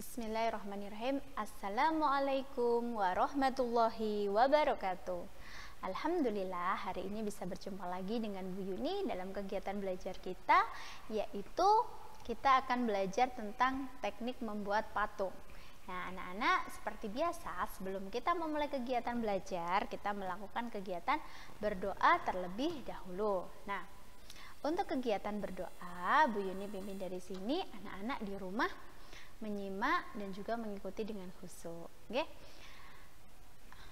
Bismillahirrahmanirrahim. Assalamualaikum warahmatullahi wabarakatuh. Alhamdulillah hari ini bisa berjumpa lagi dengan Bu Yuni dalam kegiatan belajar kita yaitu kita akan belajar tentang teknik membuat patung. Nah, anak-anak seperti biasa sebelum kita memulai kegiatan belajar, kita melakukan kegiatan berdoa terlebih dahulu. Nah, untuk kegiatan berdoa, Bu Yuni pimpin dari sini, anak-anak di rumah menyimak dan juga mengikuti dengan khusyuk. Oke.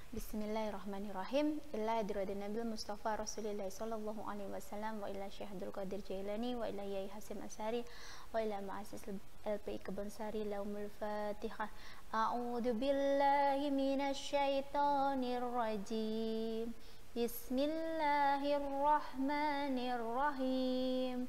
Bismillahirrahmanirrahim. Illa hadiratin Nabil Mustafa Rasulullah sallallahu alaihi wasallam wa ila Syahdul Qadir Jailani wa ila Yai Hasim Asari wa ila Ma'asis LPI Kebansari Laumul Fatihah. A'udzu billahi minasy syaithanir rajim. Bismillahirrahmanirrahim.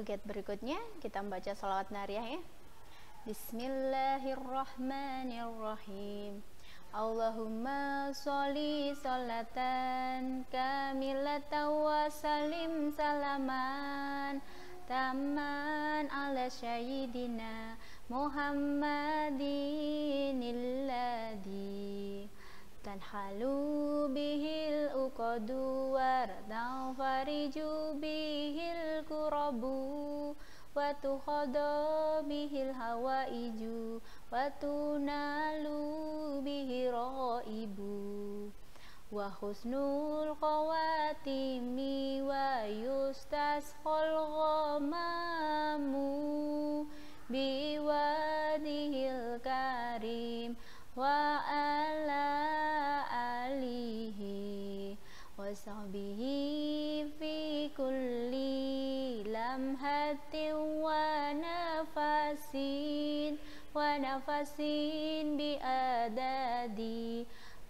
kegiatan berikutnya. Kita membaca salawat nariyah ya. Bismillahirrahmanirrahim. Allahumma sholli salatan kamilatan wa salim salaman taman ala syahidina Muhammadin alladhi tanhalu bihil uqadu wardan fariju kurabu wa tukhada bihil hawaiju wa tunalu bihi raibu wa husnul khawatimi wa yustasqal ghamamu biwadihil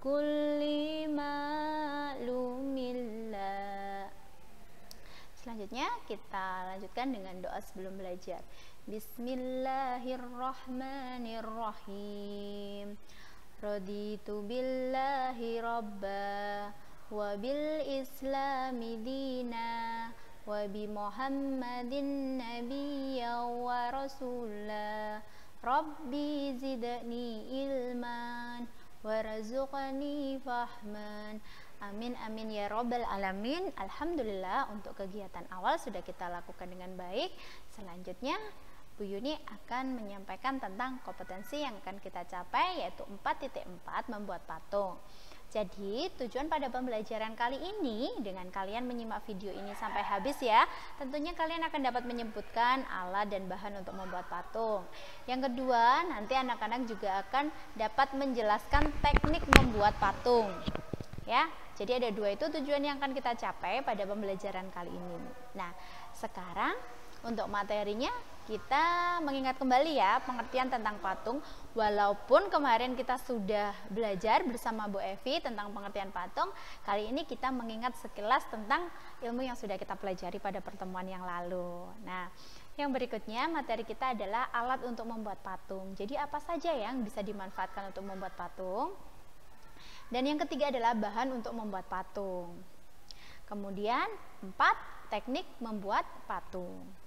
kulli ma'lumillah Selanjutnya kita lanjutkan dengan doa sebelum belajar. Bismillahirrahmanirrahim. Raditu billahi rabba wa bil islami dina wa bi Muhammadin nabiyya wa rasulah. Rabbi zidni ilman warzuqni fahman. Amin amin ya robbal alamin. Alhamdulillah untuk kegiatan awal sudah kita lakukan dengan baik. Selanjutnya Bu Yuni akan menyampaikan tentang kompetensi yang akan kita capai yaitu 4.4 membuat patung. Jadi tujuan pada pembelajaran kali ini dengan kalian menyimak video ini sampai habis ya Tentunya kalian akan dapat menyebutkan alat dan bahan untuk membuat patung. Yang kedua nanti anak-anak juga akan dapat menjelaskan teknik membuat patung Ya, jadi ada dua itu tujuan yang akan kita capai pada pembelajaran kali ini. Nah sekarang untuk materinya kita mengingat kembali ya pengertian tentang patung. Walaupun kemarin kita sudah belajar bersama Bu Evi tentang pengertian patung kali ini kita mengingat sekilas tentang ilmu yang sudah kita pelajari pada pertemuan yang lalu. Nah yang berikutnya materi kita adalah alat untuk membuat patung. Jadi apa saja yang bisa dimanfaatkan untuk membuat patung? Dan yang ketiga adalah bahan untuk membuat patung. Kemudian empat teknik membuat patung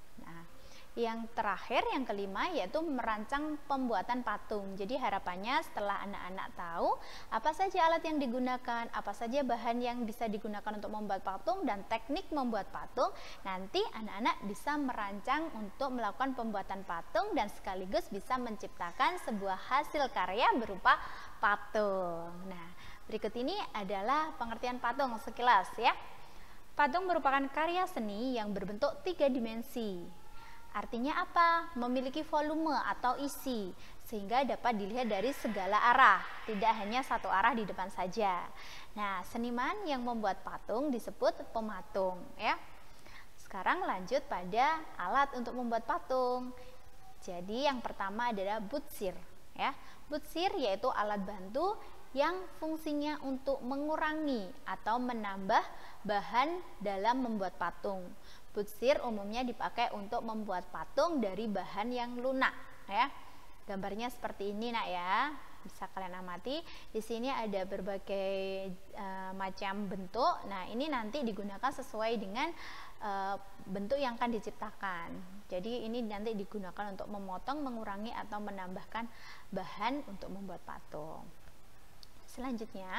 yang terakhir, yang kelima, yaitu merancang pembuatan patung. Jadi harapannya setelah anak-anak tahu apa saja alat yang digunakan, apa saja bahan yang bisa digunakan untuk membuat patung, dan teknik membuat patung, nanti anak-anak bisa merancang untuk melakukan pembuatan patung dan sekaligus bisa menciptakan sebuah hasil karya berupa patung. Nah, berikut ini adalah pengertian patung sekilas ya. Patung merupakan karya seni yang berbentuk tiga dimensi Artinya apa? Memiliki volume atau isi sehingga dapat dilihat dari segala arah, tidak hanya satu arah di depan saja. Nah, seniman yang membuat patung disebut pematung, ya. Sekarang lanjut pada alat untuk membuat patung. Jadi yang pertama adalah butsir, ya. Butsir yaitu alat bantu yang fungsinya untuk mengurangi atau menambah bahan dalam membuat patung. Butsir umumnya dipakai untuk membuat patung dari bahan yang lunak ya. Gambarnya seperti ini nak ya. Bisa kalian amati. Di sini ada berbagai uh, macam bentuk. Nah, ini nanti digunakan sesuai dengan uh, bentuk yang akan diciptakan. Jadi ini nanti digunakan untuk memotong, mengurangi atau menambahkan bahan untuk membuat patung. Selanjutnya,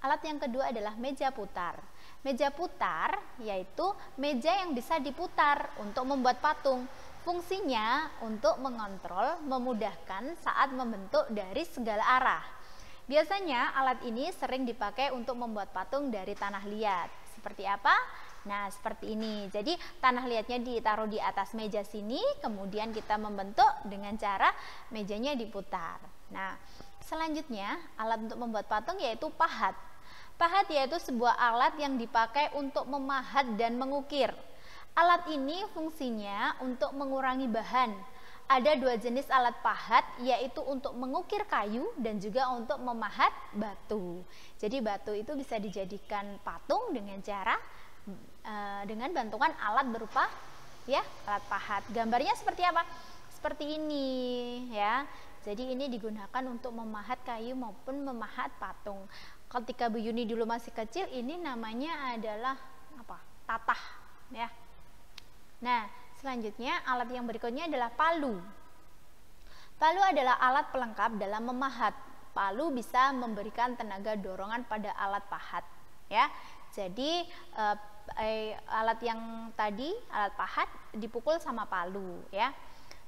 alat yang kedua adalah meja putar. Meja putar yaitu meja yang bisa diputar untuk membuat patung. Fungsinya untuk mengontrol, memudahkan saat membentuk dari segala arah. Biasanya alat ini sering dipakai untuk membuat patung dari tanah liat. Seperti apa? Nah, seperti ini. Jadi, tanah liatnya ditaruh di atas meja sini, kemudian kita membentuk dengan cara mejanya diputar. Nah, Selanjutnya, alat untuk membuat patung yaitu pahat. Pahat yaitu sebuah alat yang dipakai untuk memahat dan mengukir. Alat ini fungsinya untuk mengurangi bahan. Ada dua jenis alat pahat, yaitu untuk mengukir kayu dan juga untuk memahat batu. Jadi batu itu bisa dijadikan patung dengan cara uh, dengan bantuan alat berupa ya alat pahat. Gambarnya seperti apa? Seperti ini ya. Jadi ini digunakan untuk memahat kayu maupun memahat patung. Ketika Bu Yuni dulu masih kecil, ini namanya adalah apa? Tatah, ya. Nah, selanjutnya alat yang berikutnya adalah palu. Palu adalah alat pelengkap dalam memahat. Palu bisa memberikan tenaga dorongan pada alat pahat, ya. Jadi eh, eh, alat yang tadi alat pahat dipukul sama palu, ya.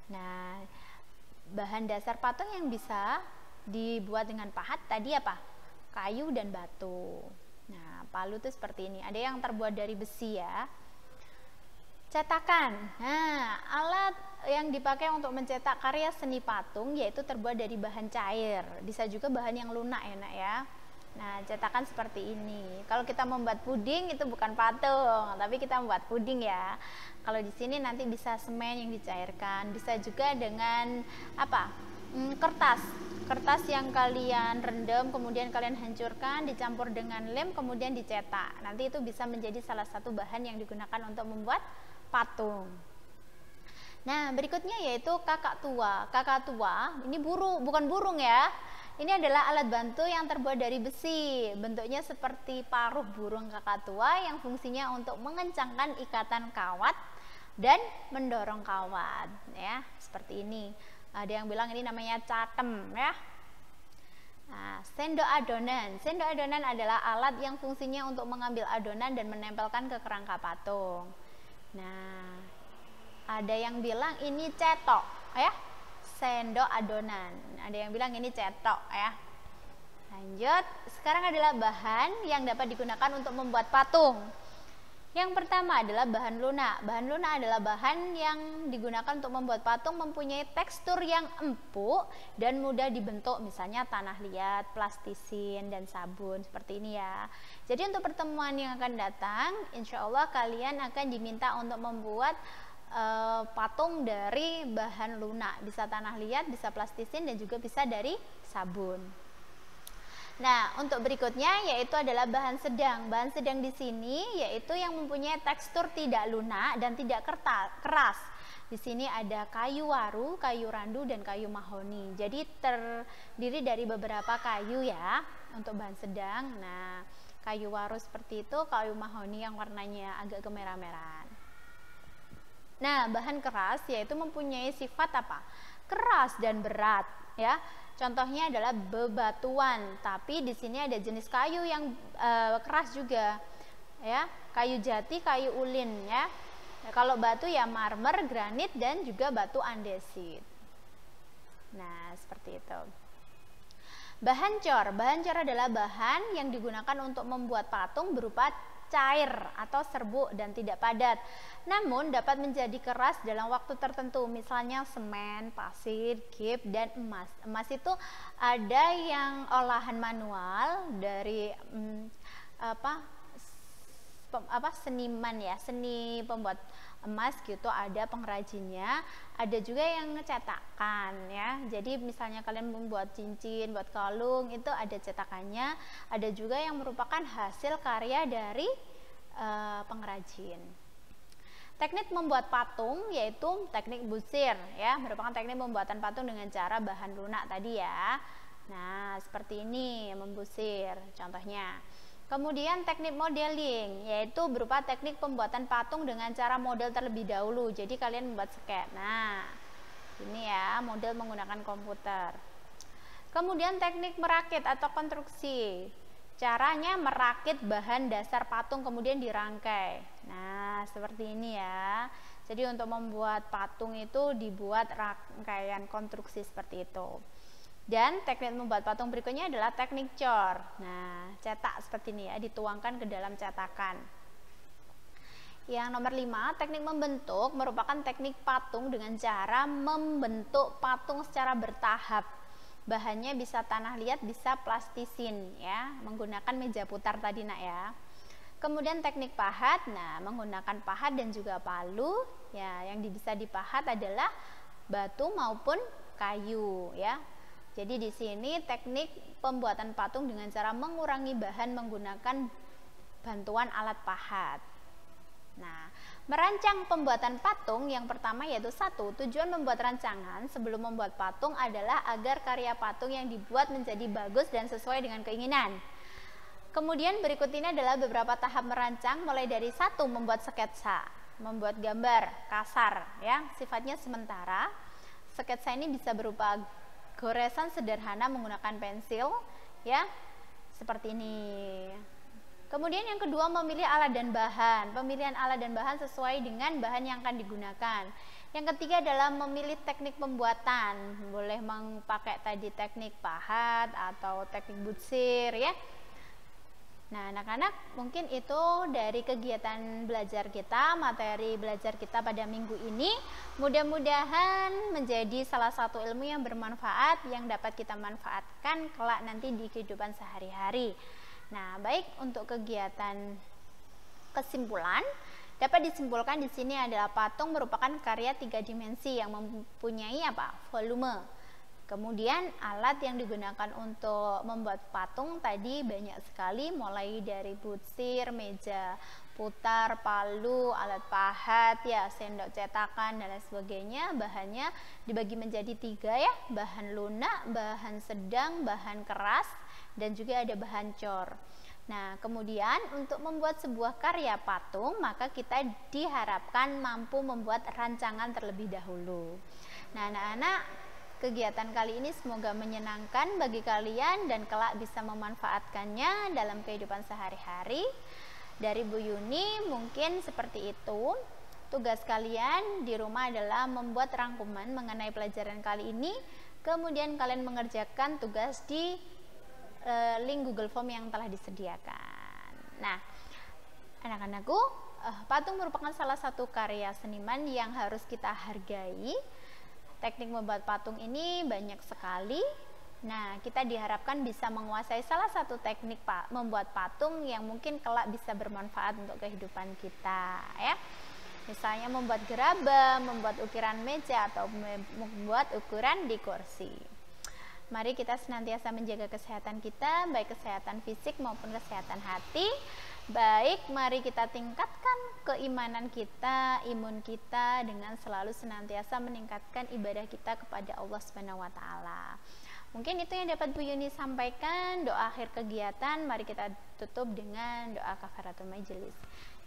Nah, bahan dasar patung yang bisa dibuat dengan pahat tadi apa? Kayu dan batu. Nah, palu itu seperti ini. Ada yang terbuat dari besi ya. Cetakan. Nah, alat yang dipakai untuk mencetak karya seni patung yaitu terbuat dari bahan cair. Bisa juga bahan yang lunak ya, Nak ya. Nah, cetakan seperti ini. Kalau kita membuat puding itu bukan patung, tapi kita membuat puding ya. Kalau di sini nanti bisa semen yang dicairkan, bisa juga dengan apa? Hmm, kertas. Kertas yang kalian rendam kemudian kalian hancurkan, dicampur dengan lem kemudian dicetak. Nanti itu bisa menjadi salah satu bahan yang digunakan untuk membuat patung. Nah, berikutnya yaitu kakak tua. Kakak tua, ini burung, bukan burung ya ini adalah alat bantu yang terbuat dari besi. Bentuknya seperti paruh burung kakatua yang fungsinya untuk mengencangkan ikatan kawat dan mendorong kawat ya, seperti ini. Ada yang bilang ini namanya catem ya. Nah, sendok adonan. Sendok adonan adalah alat yang fungsinya untuk mengambil adonan dan menempelkan ke kerangka patung. Nah, ada yang bilang ini cetok ya sendok adonan. Ada yang bilang ini cetok ya. Lanjut, sekarang adalah bahan yang dapat digunakan untuk membuat patung. Yang pertama adalah bahan lunak. Bahan lunak adalah bahan yang digunakan untuk membuat patung mempunyai tekstur yang empuk dan mudah dibentuk, misalnya tanah liat, plastisin, dan sabun seperti ini ya. Jadi untuk pertemuan yang akan datang, insya Allah kalian akan diminta untuk membuat uh, patung dari bahan lunak, bisa tanah liat, bisa plastisin dan juga bisa dari sabun. Nah, untuk berikutnya yaitu adalah bahan sedang. Bahan sedang di sini yaitu yang mempunyai tekstur tidak lunak dan tidak keras. Di sini ada kayu waru, kayu randu dan kayu mahoni. Jadi terdiri dari beberapa kayu ya untuk bahan sedang. Nah, kayu waru seperti itu, kayu mahoni yang warnanya agak kemerah-merahan. Nah, bahan keras yaitu mempunyai sifat apa? Keras dan berat, ya. Contohnya adalah bebatuan, tapi di sini ada jenis kayu yang e, keras juga, ya. Kayu jati, kayu ulin, ya. Nah, kalau batu ya marmer, granit dan juga batu andesit. Nah, seperti itu. Bahan cor, bahan cor adalah bahan yang digunakan untuk membuat patung berupa cair atau serbuk dan tidak padat. Namun dapat menjadi keras dalam waktu tertentu, misalnya semen, pasir, gip, dan emas. Emas itu ada yang olahan manual dari hmm, apa apa seniman ya, seni pembuat emas gitu ada pengrajinnya ada juga yang ngecetakan ya jadi misalnya kalian membuat cincin buat kalung itu ada cetakannya ada juga yang merupakan hasil karya dari uh, pengrajin Teknik membuat patung yaitu teknik busir ya, merupakan teknik pembuatan patung dengan cara bahan lunak tadi ya. Nah, seperti ini membusir contohnya. Kemudian teknik modeling yaitu berupa teknik pembuatan patung dengan cara model terlebih dahulu. Jadi kalian membuat sket. Nah, ini ya model menggunakan komputer. Kemudian teknik merakit atau konstruksi. Caranya merakit bahan dasar patung kemudian dirangkai. Nah, seperti ini ya. Jadi untuk membuat patung itu dibuat rangkaian konstruksi seperti itu. Dan teknik membuat patung berikutnya adalah teknik cor. Nah, cetak seperti ini ya, dituangkan ke dalam cetakan. Yang nomor 5, teknik membentuk merupakan teknik patung dengan cara membentuk patung secara bertahap. Bahannya bisa tanah liat, bisa plastisin ya, menggunakan meja putar tadi nak ya. Kemudian teknik pahat, nah menggunakan pahat dan juga palu, ya yang bisa dipahat adalah batu maupun kayu ya. Jadi di sini teknik pembuatan patung dengan cara mengurangi bahan menggunakan bantuan alat pahat. Nah, merancang pembuatan patung yang pertama yaitu satu tujuan membuat rancangan sebelum membuat patung adalah agar karya patung yang dibuat menjadi bagus dan sesuai dengan keinginan. Kemudian berikut ini adalah beberapa tahap merancang mulai dari satu membuat sketsa, membuat gambar kasar ya sifatnya sementara. Sketsa ini bisa berupa goresan sederhana menggunakan pensil ya seperti ini. Kemudian yang kedua memilih alat dan bahan. Pemilihan alat dan bahan sesuai dengan bahan yang akan digunakan. Yang ketiga adalah memilih teknik pembuatan. Boleh memakai tadi teknik pahat atau teknik butsir ya Nah, anak-anak mungkin itu dari kegiatan belajar kita, materi belajar kita pada minggu ini. Mudah-mudahan menjadi salah satu ilmu yang bermanfaat yang dapat kita manfaatkan kelak nanti di kehidupan sehari-hari. Nah, baik untuk kegiatan kesimpulan, dapat disimpulkan di sini adalah patung merupakan karya tiga dimensi yang mempunyai apa? volume Kemudian alat yang digunakan untuk membuat patung tadi banyak sekali mulai dari butsir, meja putar, palu, alat pahat, ya sendok cetakan dan lain sebagainya. Bahannya dibagi menjadi tiga ya, bahan lunak, bahan sedang, bahan keras, dan juga ada bahan cor. Nah, kemudian untuk membuat sebuah karya patung, maka kita diharapkan mampu membuat rancangan terlebih dahulu. Nah, anak-anak Kegiatan kali ini semoga menyenangkan bagi kalian dan kelak bisa memanfaatkannya dalam kehidupan sehari-hari. Dari Bu Yuni mungkin seperti itu. Tugas kalian di rumah adalah membuat rangkuman mengenai pelajaran kali ini. Kemudian kalian mengerjakan tugas di e, link Google Form yang telah disediakan. Nah, anak-anakku, e, patung merupakan salah satu karya seniman yang harus kita hargai Teknik membuat patung ini banyak sekali. Nah, kita diharapkan bisa menguasai salah satu teknik pak membuat patung yang mungkin kelak bisa bermanfaat untuk kehidupan kita, ya. Misalnya membuat gerabah, membuat ukiran meja atau membuat ukuran di kursi. Mari kita senantiasa menjaga kesehatan kita, baik kesehatan fisik maupun kesehatan hati. Baik, mari kita tingkatkan keimanan kita, imun kita dengan selalu senantiasa meningkatkan ibadah kita kepada Allah Subhanahu wa taala. Mungkin itu yang dapat Bu Yuni sampaikan. Doa akhir kegiatan mari kita tutup dengan doa kafaratul majelis.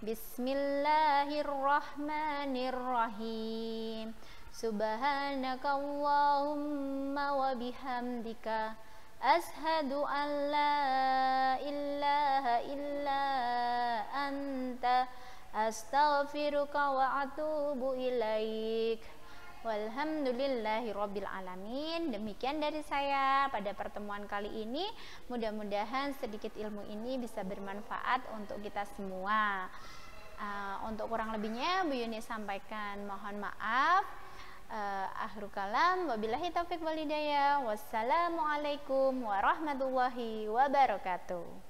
Bismillahirrahmanirrahim. Subhanakallahumma wa bihamdika Ashadu an la ilaha illa anta astaghfiruka wa atubu ilaik Walhamdulillahirabbil alamin. Demikian dari saya pada pertemuan kali ini. Mudah-mudahan sedikit ilmu ini bisa bermanfaat untuk kita semua. Uh, untuk kurang lebihnya Bu Yuni sampaikan mohon maaf. Uh, akhir kalam wabillahi taufik walidayah. Wassalamualaikum warahmatullahi wabarakatuh.